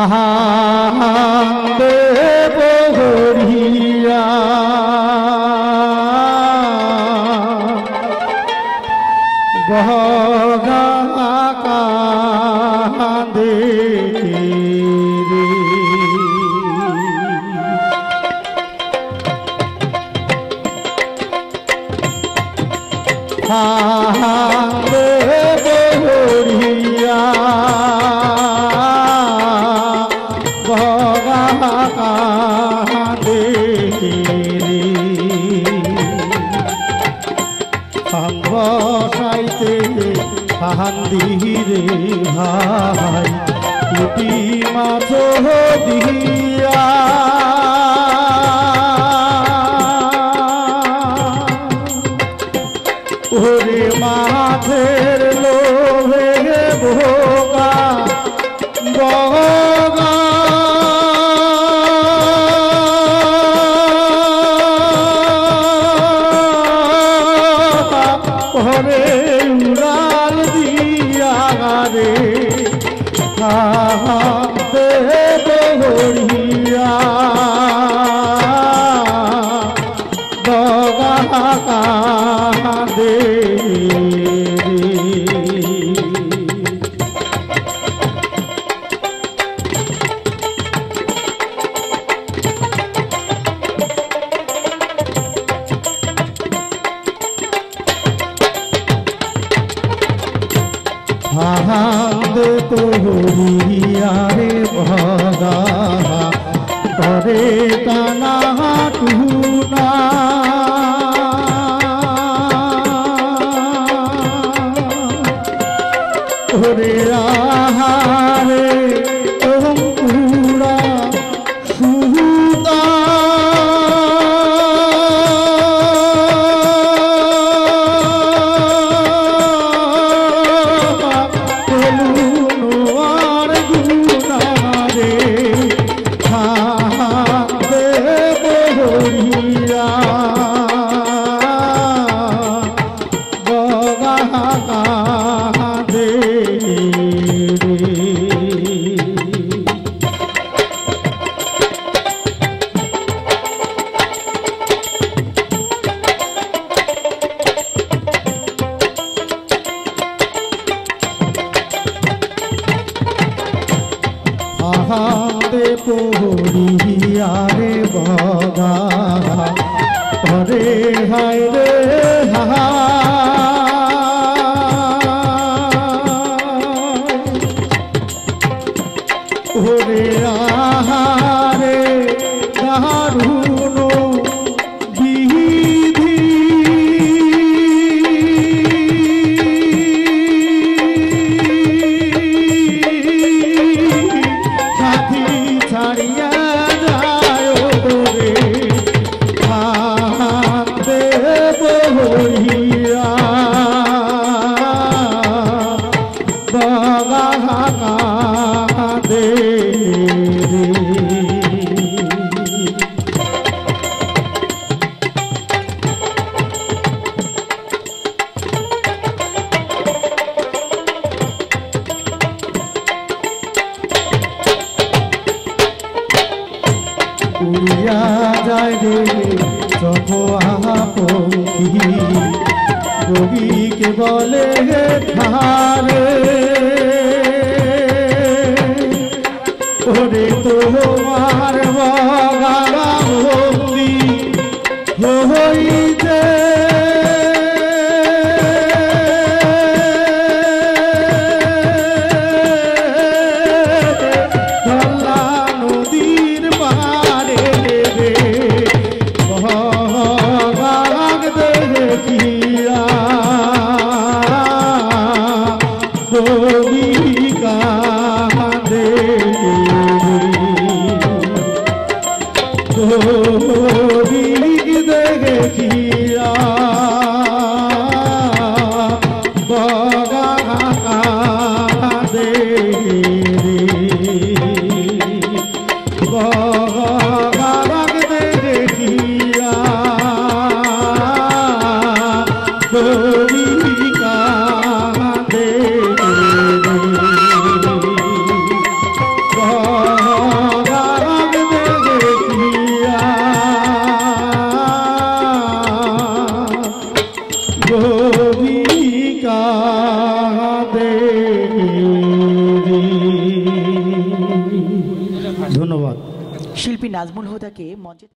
হাহান্দে বহরিয়া বহগা কান্দে রে হান্দিরে ভাই কুটি মাছ দিয়া। ওরে মাথের লোভে ভোগা বগা हाँ हाँ दे दे होड़िया। হাহান্দে তোরিয়ারে ভগা করে তানা টুনা ওরে আহারে আহাতে পড়িয়ারে বগা। পরে হায় রে ওরে বহিয়া। বাবা কাঁদে রে। উড়িয়া যায় রে। যোগীকে বলে ধারে। ওরে তোমার বাবা ভক্তি হইতে गोरी का दे ধন্যবাদ। শিল্পী নাজমুল হুদাকে মঞ্চে